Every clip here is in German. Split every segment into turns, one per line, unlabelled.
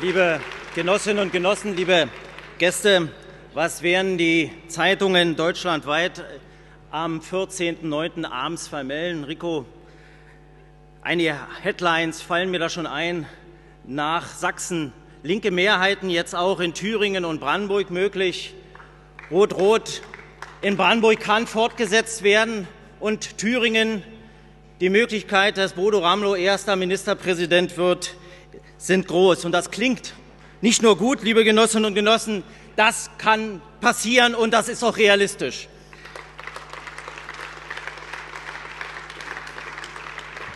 Liebe Genossinnen und Genossen, liebe Gäste, was werden die Zeitungen deutschlandweit am 14.09. abends vermelden? Rico, einige Headlines fallen mir da schon ein. Nach Sachsen linke Mehrheiten jetzt auch in Thüringen und Brandenburg möglich. Rot-Rot in Brandenburg kann fortgesetzt werden und Thüringen die Möglichkeit, dass Bodo Ramelow erster Ministerpräsident wird, sind groß. Und das klingt nicht nur gut, liebe Genossinnen und Genossen, das kann passieren und das ist auch realistisch.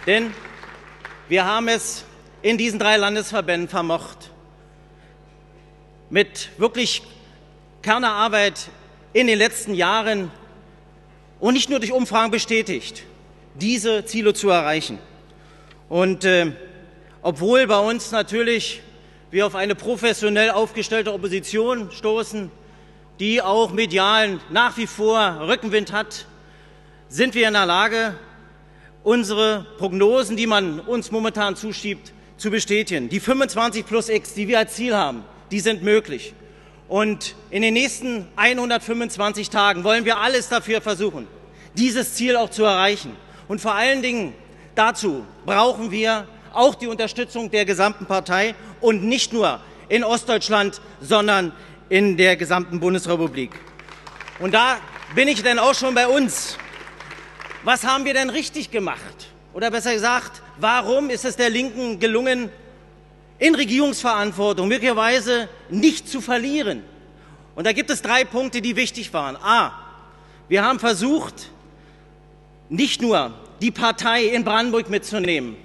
Denn wir haben es in diesen drei Landesverbänden vermocht, mit wirklich Kernerarbeit in den letzten Jahren und nicht nur durch Umfragen bestätigt, diese Ziele zu erreichen. Und äh, obwohl bei uns natürlich wir auf eine professionell aufgestellte Opposition stoßen, die auch medial nach wie vor Rückenwind hat, sind wir in der Lage, unsere Prognosen, die man uns momentan zuschiebt, zu bestätigen. Die 25 plus X, die wir als Ziel haben, die sind möglich. Und in den nächsten 125 Tagen wollen wir alles dafür versuchen, dieses Ziel auch zu erreichen. Und vor allen Dingen dazu brauchen wir auch die Unterstützung der gesamten Partei und nicht nur in Ostdeutschland, sondern in der gesamten Bundesrepublik. Und da bin ich denn auch schon bei uns. Was haben wir denn richtig gemacht? Oder besser gesagt, warum ist es der Linken gelungen, in Regierungsverantwortung möglicherweise nicht zu verlieren? Und da gibt es drei Punkte, die wichtig waren. A. Wir haben versucht, nicht nur die Partei in Brandenburg mitzunehmen,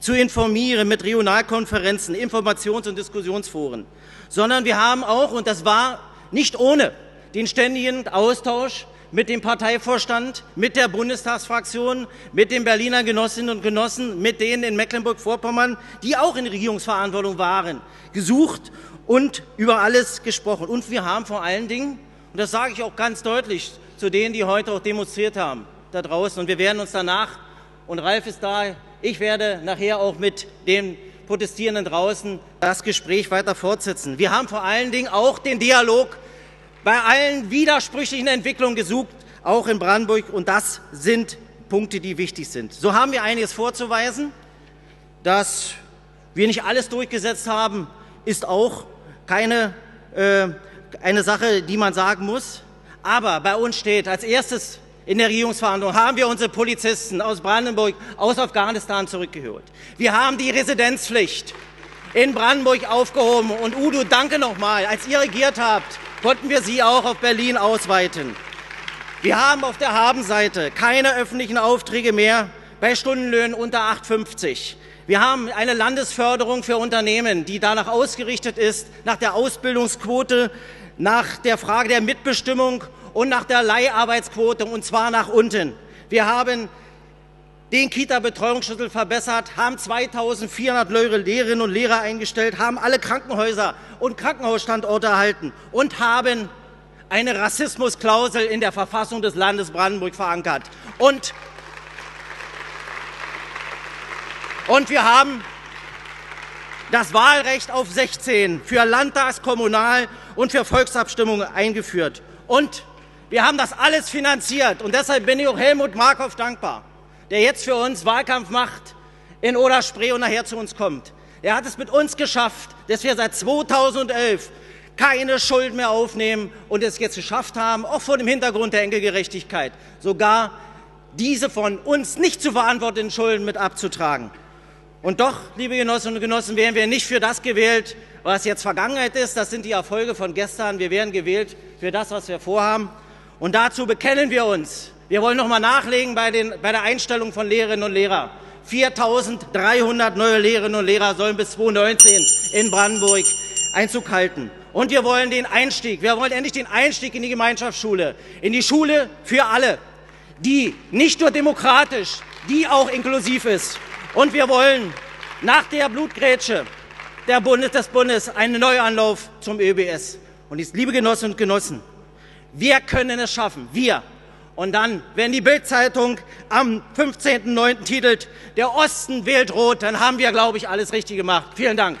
zu informieren mit Regionalkonferenzen, Informations- und Diskussionsforen, sondern wir haben auch, und das war nicht ohne, den ständigen Austausch mit dem Parteivorstand, mit der Bundestagsfraktion, mit den Berliner Genossinnen und Genossen, mit denen in Mecklenburg-Vorpommern, die auch in Regierungsverantwortung waren, gesucht und über alles gesprochen. Und wir haben vor allen Dingen, und das sage ich auch ganz deutlich zu denen, die heute auch demonstriert haben, da draußen, und wir werden uns danach, und Ralf ist da, ich werde nachher auch mit den Protestierenden draußen das Gespräch weiter fortsetzen. Wir haben vor allen Dingen auch den Dialog bei allen widersprüchlichen Entwicklungen gesucht, auch in Brandenburg. Und das sind Punkte, die wichtig sind. So haben wir einiges vorzuweisen. Dass wir nicht alles durchgesetzt haben, ist auch keine äh, eine Sache, die man sagen muss. Aber bei uns steht als erstes in der Regierungsverhandlung haben wir unsere Polizisten aus Brandenburg, aus Afghanistan zurückgeholt. Wir haben die Residenzpflicht in Brandenburg aufgehoben. Und Udo, danke nochmal. Als ihr regiert habt, konnten wir sie auch auf Berlin ausweiten. Wir haben auf der Habenseite keine öffentlichen Aufträge mehr bei Stundenlöhnen unter 8,50. Wir haben eine Landesförderung für Unternehmen, die danach ausgerichtet ist, nach der Ausbildungsquote, nach der Frage der Mitbestimmung und nach der Leiharbeitsquote, und zwar nach unten. Wir haben den Kita-Betreuungsschlüssel verbessert, haben 2400 neue Lehrerinnen und Lehrer eingestellt, haben alle Krankenhäuser und Krankenhausstandorte erhalten und haben eine Rassismusklausel in der Verfassung des Landes Brandenburg verankert. Und, und wir haben das Wahlrecht auf 16 für Landtags-, Kommunal- und für Volksabstimmungen eingeführt. Und wir haben das alles finanziert und deshalb bin ich auch Helmut Markov dankbar, der jetzt für uns Wahlkampf macht in Oder-Spree und nachher zu uns kommt. Er hat es mit uns geschafft, dass wir seit 2011 keine Schulden mehr aufnehmen und es jetzt geschafft haben, auch vor dem Hintergrund der Enkelgerechtigkeit, sogar diese von uns nicht zu verantwortenden Schulden mit abzutragen. Und doch, liebe Genossinnen und Genossen, werden wir nicht für das gewählt, was jetzt Vergangenheit ist. Das sind die Erfolge von gestern. Wir werden gewählt für das, was wir vorhaben. Und dazu bekennen wir uns. Wir wollen noch mal nachlegen bei, den, bei der Einstellung von Lehrerinnen und Lehrern. 4.300 neue Lehrerinnen und Lehrer sollen bis 2019 in Brandenburg Einzug halten. Und wir wollen den Einstieg, wir wollen endlich den Einstieg in die Gemeinschaftsschule, in die Schule für alle, die nicht nur demokratisch, die auch inklusiv ist. Und wir wollen nach der Blutgrätsche der Bundes, des Bundes einen Neuanlauf zum ÖBS. Und jetzt, liebe Genossinnen und Genossen, wir können es schaffen, wir. Und dann, wenn die Bildzeitung am 15.09. titelt, der Osten wählt rot, dann haben wir, glaube ich, alles richtig gemacht. Vielen Dank.